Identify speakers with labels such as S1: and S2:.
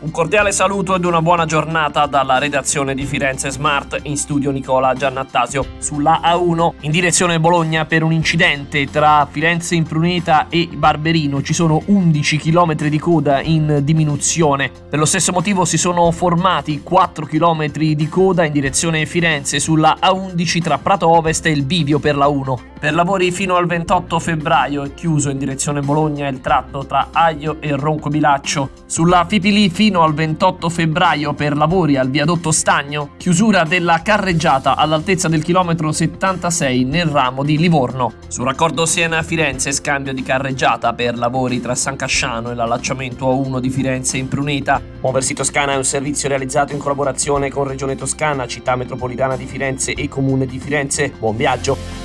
S1: Un cordiale saluto ed una buona giornata dalla redazione di Firenze Smart in studio Nicola Giannattasio sulla A1 in direzione Bologna per un incidente tra Firenze Impruneta e Barberino. Ci sono 11 km di coda in diminuzione. Per lo stesso motivo si sono formati 4 km di coda in direzione Firenze sulla A11 tra Prato Ovest e il bivio per la 1. Per lavori fino al 28 febbraio è chiuso in direzione Bologna il tratto tra Aglio e Ronco Bilaccio. Sulla Fipili fino al 28 febbraio per lavori al viadotto Stagno, chiusura della carreggiata all'altezza del chilometro 76 nel ramo di Livorno. Sul raccordo Siena-Firenze scambio di carreggiata per lavori tra San Casciano e l'allacciamento A1 di Firenze in Pruneta. Muoversi Toscana è un servizio realizzato in collaborazione con Regione Toscana, Città Metropolitana di Firenze e Comune di Firenze. Buon viaggio!